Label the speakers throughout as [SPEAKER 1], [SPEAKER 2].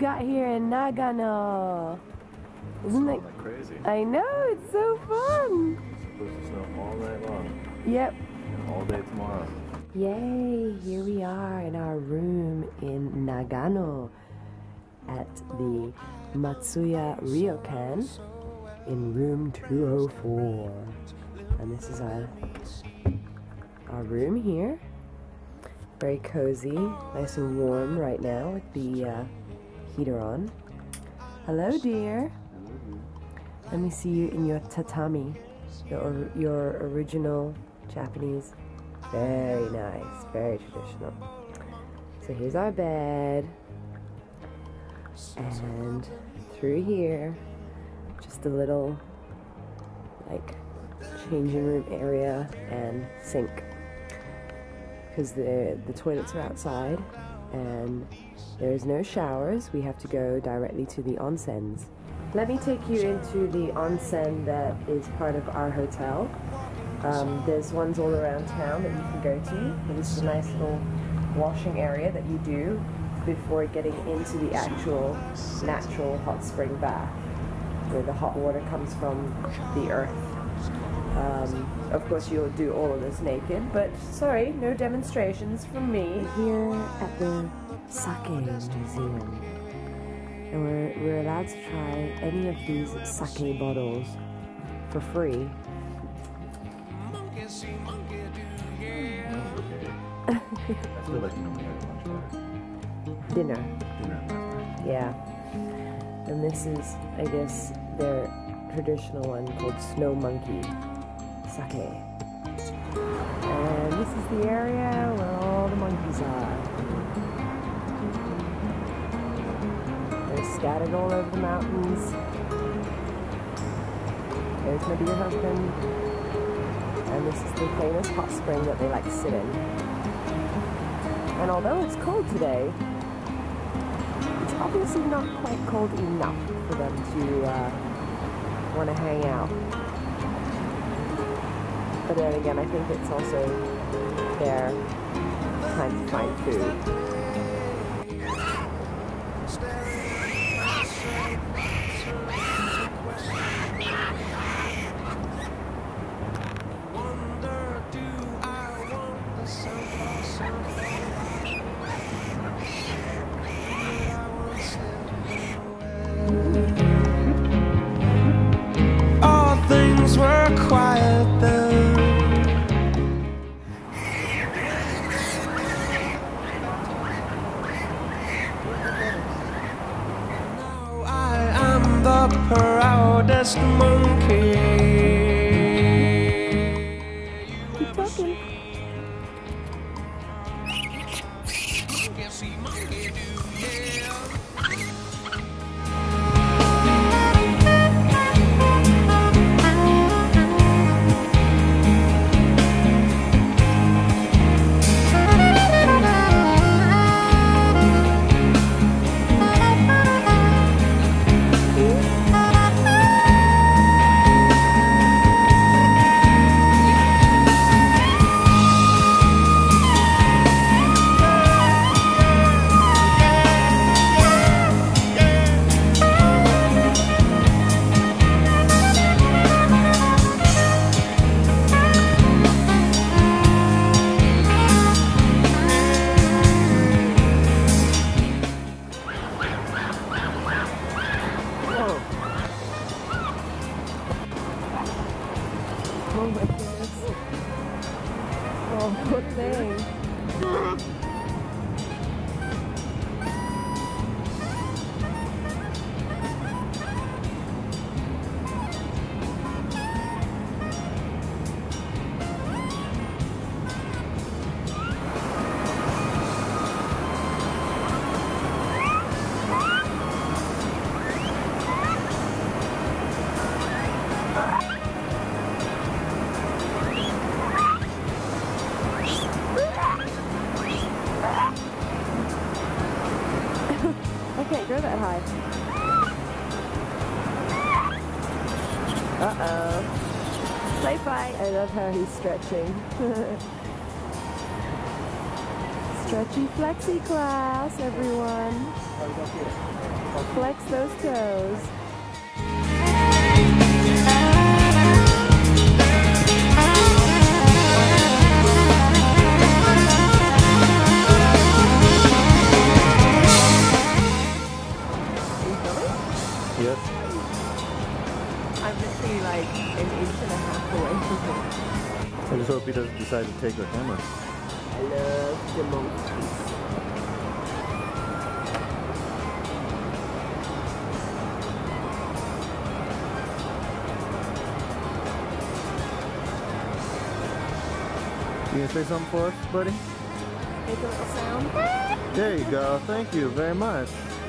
[SPEAKER 1] got here in Nagano. Isn't it?
[SPEAKER 2] Like crazy.
[SPEAKER 1] I know, it's so fun.
[SPEAKER 2] It's supposed to snow all night long
[SPEAKER 1] Yep.
[SPEAKER 2] and all day tomorrow.
[SPEAKER 1] Yay, here we are in our room in Nagano at the Matsuya Ryokan in room 204. And this is our our room here. Very cozy, nice and warm right now with the uh, heater on. Hello, dear. Let me see you in your tatami, your your original Japanese very nice, very traditional. So here's our bed. And through here, just a little like changing room area and sink. Because the, the toilets are outside and there's no showers. We have to go directly to the onsens. Let me take you into the onsen that is part of our hotel. Um, there's ones all around town that you can go to. This is a nice little washing area that you do before getting into the actual natural hot spring bath, where the hot water comes from the earth. Um, of course, you'll do all of this naked, but sorry, no demonstrations from me. Here at the Sake Museum, and we're, we're allowed to try any of these sake bottles for free.
[SPEAKER 2] I feel like you normally
[SPEAKER 1] Dinner.
[SPEAKER 2] Dinner.
[SPEAKER 1] Yeah. And this is, I guess, their traditional one called Snow Monkey And this is the area where all the monkeys are. They're scattered all over the mountains. There's maybe your husband. And this is the famous hot spring that they like to sit in. And although it's cold today, it's obviously not quite cold enough for them to uh, want to hang out. But then again, I think it's also their time to find food. Keep talking. Whoa. Oh my goodness. Oh, poor thing. That high. Uh-oh. Play fight. I love how he's stretching. Stretchy flexi class, everyone. Flex those toes. I'm literally like an inch and a half away from him.
[SPEAKER 2] I just hope he doesn't decide to take our camera.
[SPEAKER 1] I love the monkeys.
[SPEAKER 2] You gonna say something for us, buddy?
[SPEAKER 1] Make a little sound.
[SPEAKER 2] There you go. Thank you very much.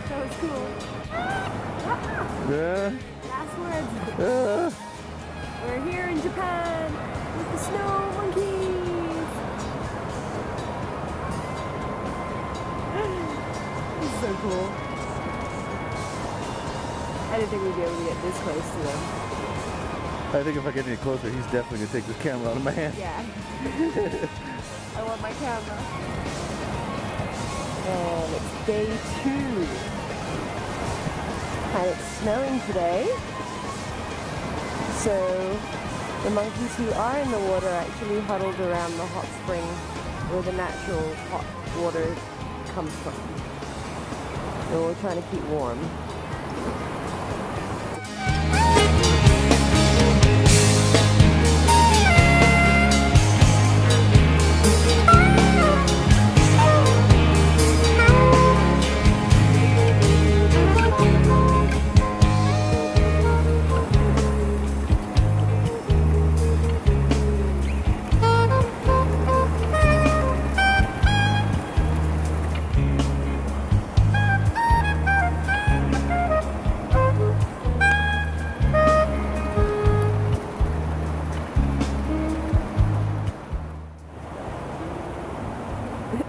[SPEAKER 1] That was cool.
[SPEAKER 2] Yeah.
[SPEAKER 1] Last words.
[SPEAKER 2] Uh,
[SPEAKER 1] We're here in Japan with the snow monkeys. this is so cool. I didn't think we'd be able to get this close to them.
[SPEAKER 2] I think if I get any closer, he's definitely gonna take this camera out of my hand.
[SPEAKER 1] Yeah. I want my camera. And it's day two. And it's snowing today. So the monkeys who are in the water are actually huddled around the hot spring where the natural hot water comes from. So we're trying to keep warm. This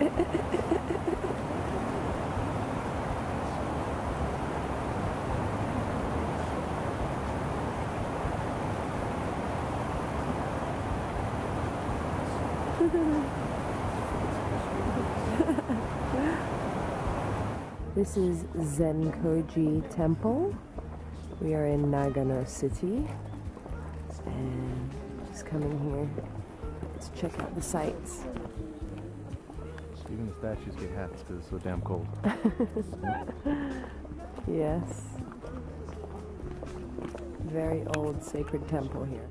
[SPEAKER 1] is Zenkoji Temple. We are in Nagano City. And just coming here to check out the sights.
[SPEAKER 2] Even the statues get hats because it's so damn cold.
[SPEAKER 1] Yes. Very old sacred temple here.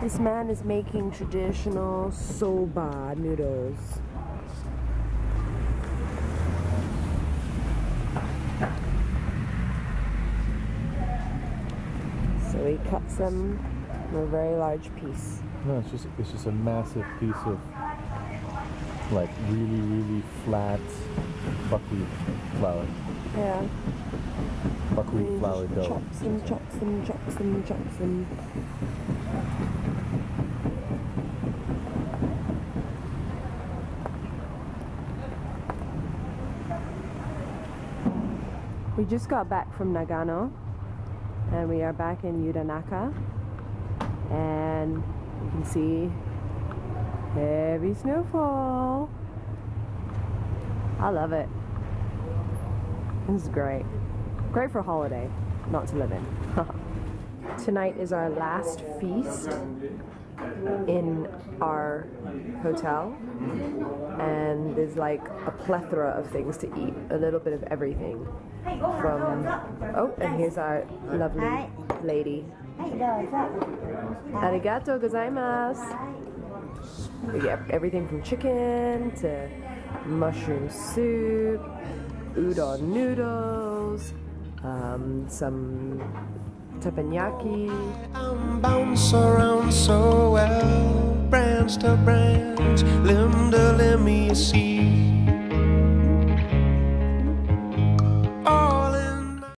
[SPEAKER 1] This man is making traditional soba noodles. Cuts them in a very large piece.
[SPEAKER 2] No, it's just it's just a massive piece of like really really flat buckwheat flour.
[SPEAKER 1] Yeah.
[SPEAKER 2] Buckwheat
[SPEAKER 1] He
[SPEAKER 2] flour dough.
[SPEAKER 1] Chops them, chops them, chops them, chops them. We just got back from Nagano and we are back in Yudanaka and you can see heavy snowfall. I love it. This is great. Great for a holiday, not to live in. Tonight is our last feast in our hotel, and there's like a plethora of things to eat, a little bit of everything. From oh, and here's our lovely lady. Arigato gozaimasu. We get everything from chicken to mushroom soup, udon noodles, um, some teppanyaki.
[SPEAKER 3] I'm bounce around so well, branch to branch, limb to limb, you see.